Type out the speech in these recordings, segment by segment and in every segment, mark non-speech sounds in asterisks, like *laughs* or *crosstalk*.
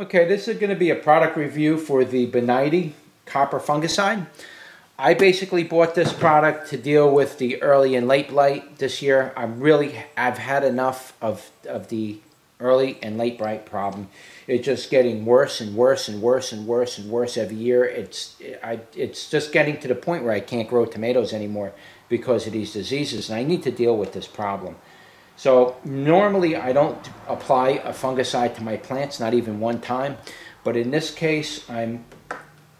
Okay, this is going to be a product review for the Bonide copper fungicide. I basically bought this product to deal with the early and late blight this year. I'm really, I've had enough of, of the early and late blight problem. It's just getting worse and worse and worse and worse and worse every year. It's, I, it's just getting to the point where I can't grow tomatoes anymore because of these diseases, and I need to deal with this problem. So normally I don't apply a fungicide to my plants, not even one time. But in this case, I'm,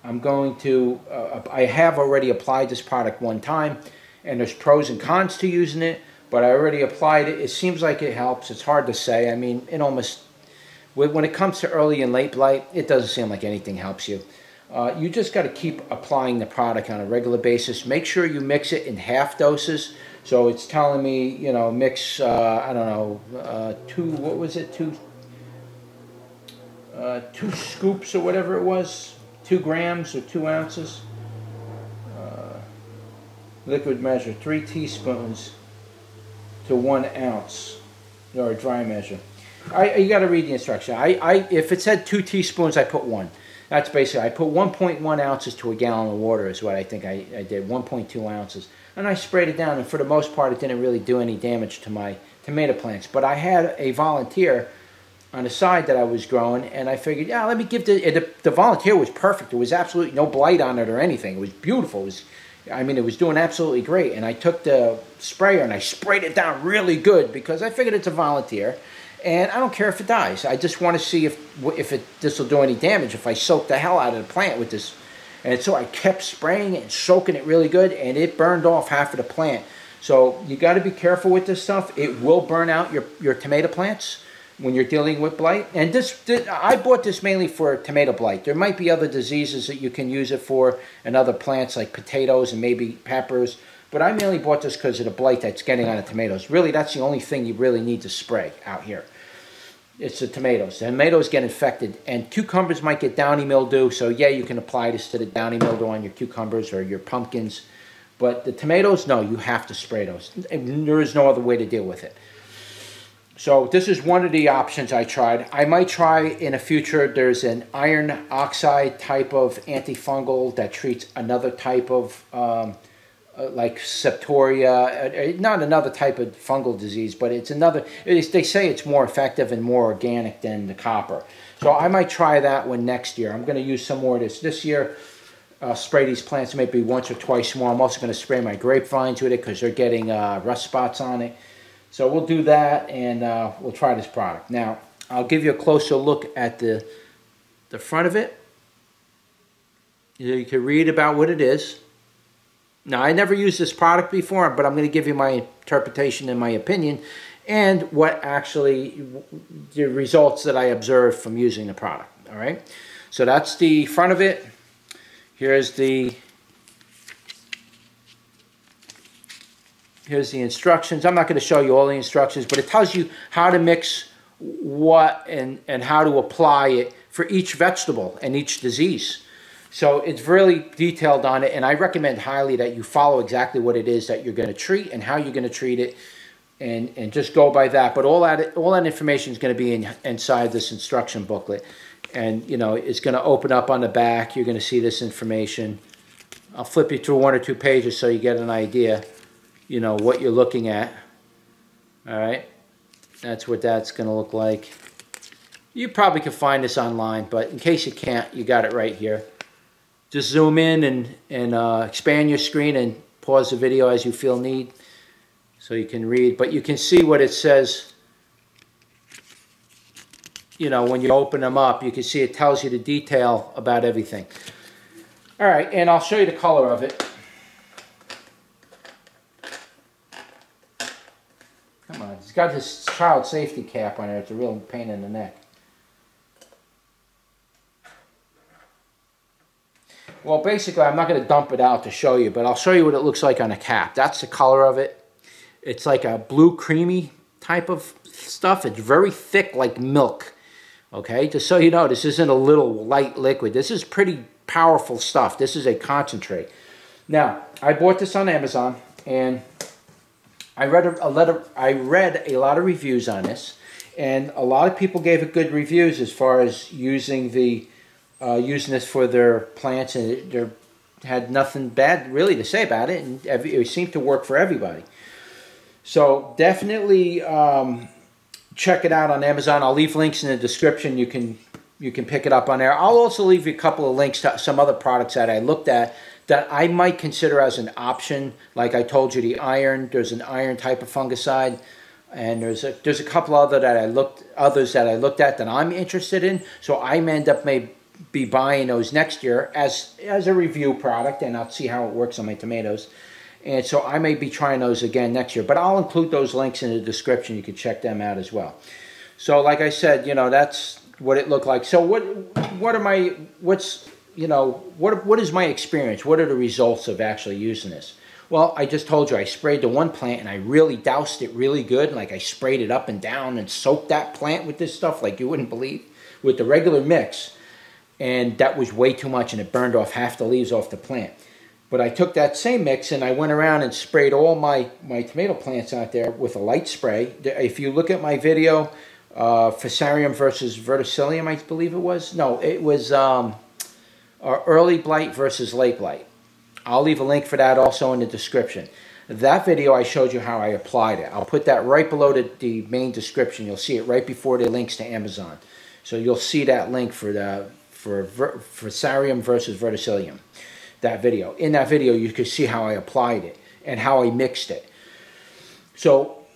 I'm going to, uh, I have already applied this product one time and there's pros and cons to using it, but I already applied it. It seems like it helps. It's hard to say. I mean, it almost, when it comes to early and late blight, it doesn't seem like anything helps you. Uh, you just got to keep applying the product on a regular basis. Make sure you mix it in half doses so it's telling me, you know, mix, uh, I don't know, uh, two, what was it, two, uh, two scoops or whatever it was, two grams or two ounces. Uh, liquid measure, three teaspoons to one ounce, or a dry measure. I, you got to read the instruction. I, I, if it said two teaspoons, I put one. That's basically, I put 1.1 ounces to a gallon of water is what I think I, I did, 1.2 ounces. And I sprayed it down, and for the most part, it didn't really do any damage to my tomato plants. But I had a volunteer on the side that I was growing, and I figured, yeah, let me give the, the, the volunteer was perfect. There was absolutely no blight on it or anything. It was beautiful. It was, I mean, it was doing absolutely great. And I took the sprayer and I sprayed it down really good because I figured it's a volunteer and I don't care if it dies. I just want to see if if it this will do any damage if I soak the hell out of the plant with this. And so I kept spraying it and soaking it really good, and it burned off half of the plant. So you got to be careful with this stuff. It will burn out your your tomato plants when you're dealing with blight. And this, this, I bought this mainly for tomato blight. There might be other diseases that you can use it for and other plants like potatoes and maybe peppers. But I mainly bought this because of the blight that's getting on the tomatoes. Really, that's the only thing you really need to spray out here. It's the tomatoes. The tomatoes get infected, and cucumbers might get downy mildew. So yeah, you can apply this to the downy mildew on your cucumbers or your pumpkins. But the tomatoes, no, you have to spray those. There is no other way to deal with it. So this is one of the options I tried. I might try in the future, there's an iron oxide type of antifungal that treats another type of um, uh, like septoria, uh, uh, not another type of fungal disease, but it's another, it's, they say it's more effective and more organic than the copper. So I might try that one next year. I'm going to use some more of this. This year, uh, spray these plants maybe once or twice more. I'm also going to spray my grapevines with it because they're getting uh, rust spots on it. So we'll do that and uh, we'll try this product. Now, I'll give you a closer look at the, the front of it. You can read about what it is. Now, I never used this product before, but I'm going to give you my interpretation and my opinion and what actually the results that I observed from using the product. All right. So that's the front of it. Here's the here's the instructions. I'm not going to show you all the instructions, but it tells you how to mix what and, and how to apply it for each vegetable and each disease. So it's really detailed on it, and I recommend highly that you follow exactly what it is that you're going to treat and how you're going to treat it, and and just go by that. But all that all that information is going to be in, inside this instruction booklet, and you know it's going to open up on the back. You're going to see this information. I'll flip you through one or two pages so you get an idea, you know what you're looking at. All right, that's what that's going to look like. You probably can find this online, but in case you can't, you got it right here just zoom in and, and uh, expand your screen and pause the video as you feel need so you can read. But you can see what it says, you know, when you open them up. You can see it tells you the detail about everything. All right, and I'll show you the color of it. Come on, it's got this child safety cap on it. It's a real pain in the neck. Well, basically, I'm not going to dump it out to show you, but I'll show you what it looks like on a cap. That's the color of it. It's like a blue creamy type of stuff. It's very thick like milk. Okay, just so you know, this isn't a little light liquid. This is pretty powerful stuff. This is a concentrate. Now, I bought this on Amazon, and I read a, a letter. I read a lot of reviews on this, and a lot of people gave it good reviews as far as using the uh, using this for their plants, and they had nothing bad really to say about it, and it seemed to work for everybody. So definitely um, check it out on Amazon. I'll leave links in the description. You can you can pick it up on there. I'll also leave you a couple of links to some other products that I looked at that I might consider as an option. Like I told you, the iron. There's an iron type of fungicide, and there's a there's a couple other that I looked others that I looked at that I'm interested in. So I may end up may be buying those next year as as a review product, and I'll see how it works on my tomatoes. And so I may be trying those again next year, but I'll include those links in the description. You can check them out as well. So like I said, you know, that's what it looked like. So what what are my what's you know what what is my experience? What are the results of actually using this? Well, I just told you I sprayed the one plant and I really doused it really good. Like I sprayed it up and down and soaked that plant with this stuff like you wouldn't believe with the regular mix. And that was way too much and it burned off half the leaves off the plant. But I took that same mix and I went around and sprayed all my, my tomato plants out there with a light spray. If you look at my video, uh, Fusarium versus Verticillium, I believe it was. No, it was um, early blight versus late blight. I'll leave a link for that also in the description. That video, I showed you how I applied it. I'll put that right below the, the main description. You'll see it right before the links to Amazon. So you'll see that link for the for Fusarium versus Verticillium, that video. In that video, you can see how I applied it and how I mixed it. So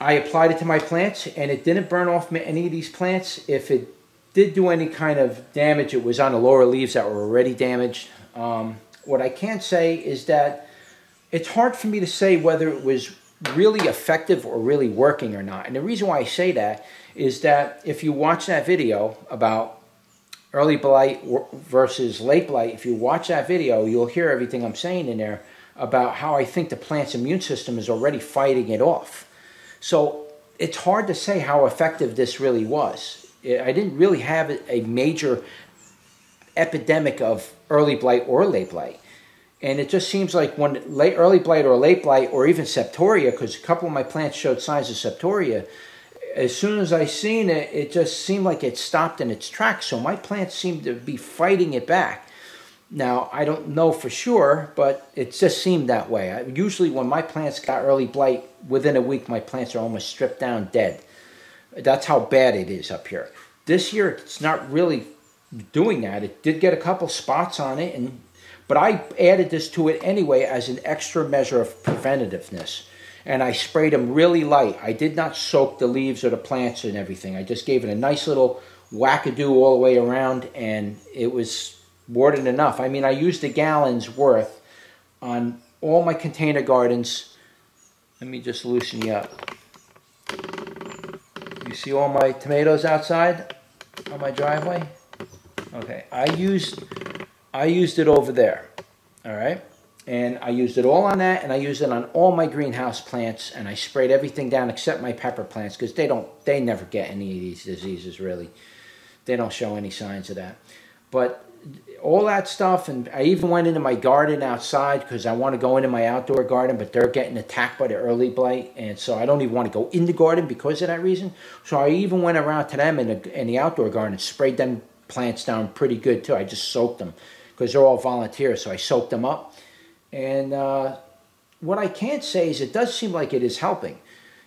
I applied it to my plants and it didn't burn off any of these plants. If it did do any kind of damage, it was on the lower leaves that were already damaged. Um, what I can say is that it's hard for me to say whether it was really effective or really working or not. And the reason why I say that is that if you watch that video about early blight versus late blight, if you watch that video, you'll hear everything I'm saying in there about how I think the plant's immune system is already fighting it off. So it's hard to say how effective this really was. I didn't really have a major epidemic of early blight or late blight. And it just seems like when late, early blight or late blight or even septoria, because a couple of my plants showed signs of septoria, as soon as I seen it, it just seemed like it stopped in its tracks. So my plants seemed to be fighting it back. Now, I don't know for sure, but it just seemed that way. I, usually when my plants got early blight, within a week my plants are almost stripped down dead. That's how bad it is up here. This year, it's not really doing that. It did get a couple spots on it, and but I added this to it anyway as an extra measure of preventativeness. And I sprayed them really light. I did not soak the leaves or the plants and everything. I just gave it a nice little wackadoo all the way around, and it was more than enough. I mean, I used a gallon's worth on all my container gardens. Let me just loosen you up. You see all my tomatoes outside on my driveway? Okay, I used I used it over there. All right? And I used it all on that and I used it on all my greenhouse plants and I sprayed everything down except my pepper plants because they don't they never get any of these diseases really. They don't show any signs of that. But all that stuff, and I even went into my garden outside because I want to go into my outdoor garden, but they're getting attacked by the early blight, and so I don't even want to go in the garden because of that reason. So I even went around to them in the, in the outdoor garden and sprayed them plants down pretty good too. I just soaked them because they're all volunteers, so I soaked them up. And uh, what I can't say is it does seem like it is helping.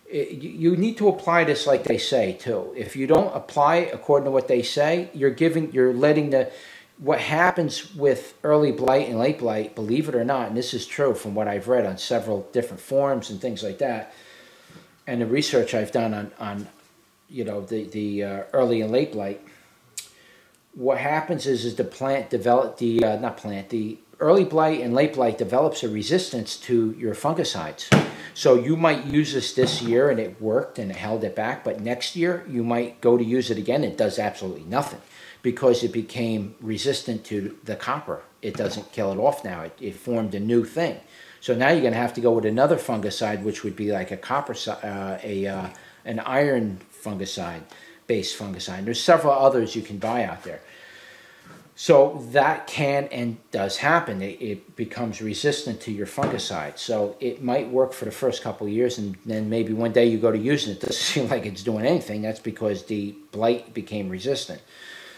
It, you need to apply this like they say too. If you don't apply according to what they say, you're giving, you're letting the what happens with early blight and late blight, believe it or not, and this is true from what I've read on several different forums and things like that, and the research I've done on, on you know, the, the uh, early and late blight, what happens is, is the plant develop, the, uh, not plant, the early blight and late blight develops a resistance to your fungicides. So you might use this this year and it worked and it held it back, but next year you might go to use it again, it does absolutely nothing because it became resistant to the copper. It doesn't kill it off now. It, it formed a new thing. So now you're going to have to go with another fungicide, which would be like a copper, uh, a uh, an iron fungicide, based fungicide. There's several others you can buy out there. So that can and does happen. It, it, becomes resistant to your fungicide. So it might work for the first couple years, and then maybe one day you go to use it, it doesn't *laughs* seem like it's doing anything. That's because the blight became resistant.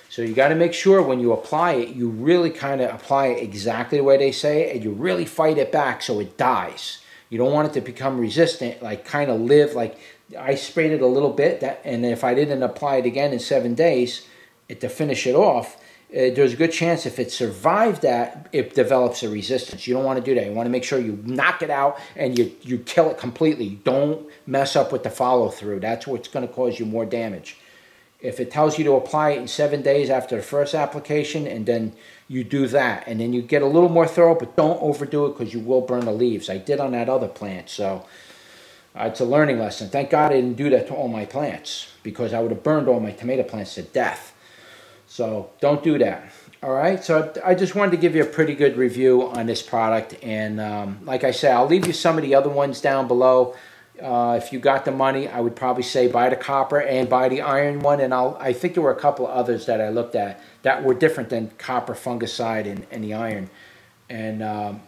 So you got to make sure when you apply it, you really kind of apply it exactly the way they say it, and you really fight it back so it dies. You don't want it to become resistant, like kind of live like I sprayed it a little bit, that, and if I didn't apply it again in seven days, it, to finish it off, uh, there's a good chance if it survived that, it develops a resistance. You don't want to do that. You want to make sure you knock it out and you, you kill it completely. Don't mess up with the follow through. That's what's going to cause you more damage. If it tells you to apply it in seven days after the first application, and then you do that, and then you get a little more thorough, but don't overdo it because you will burn the leaves. I did on that other plant, so uh, it's a learning lesson. Thank God I didn't do that to all my plants because I would have burned all my tomato plants to death. So don't do that. All right, so I just wanted to give you a pretty good review on this product. And um, like I said, I'll leave you some of the other ones down below. Uh, if you got the money, I would probably say buy the copper and buy the iron one. And I'll, I think there were a couple of others that I looked at that were different than copper fungicide and, and the iron. And, um,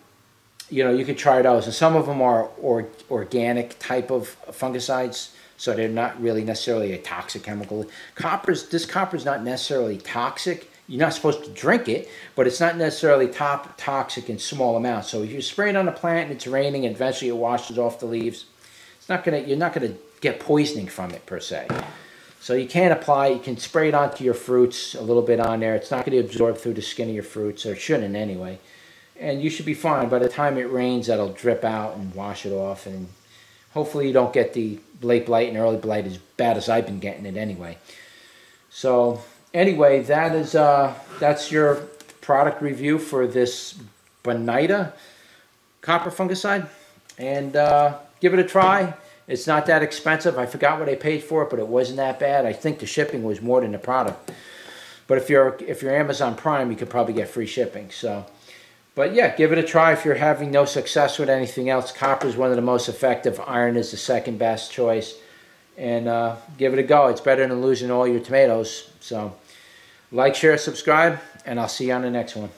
you know, you could try those. And some of them are or, organic type of fungicides so they're not really necessarily a toxic chemical. Copper's this copper is not necessarily toxic. You're not supposed to drink it, but it's not necessarily top toxic in small amounts. So if you spray it on a plant and it's raining and eventually it washes off the leaves, it's not gonna you're not gonna get poisoning from it per se. So you can apply, you can spray it onto your fruits, a little bit on there. It's not going to absorb through the skin of your fruits, or it shouldn't anyway. And you should be fine. By the time it rains, that'll drip out and wash it off, and hopefully you don't get the late blight and early blight as bad as I've been getting it anyway. So anyway, that is uh, that's your product review for this Bonide copper fungicide. And uh, give it a try. It's not that expensive. I forgot what I paid for it, but it wasn't that bad. I think the shipping was more than the product. But if you're if you're Amazon Prime, you could probably get free shipping. So but yeah, give it a try if you're having no success with anything else. Copper is one of the most effective. Iron is the second best choice. And uh, give it a go. It's better than losing all your tomatoes. So like, share, subscribe, and I'll see you on the next one.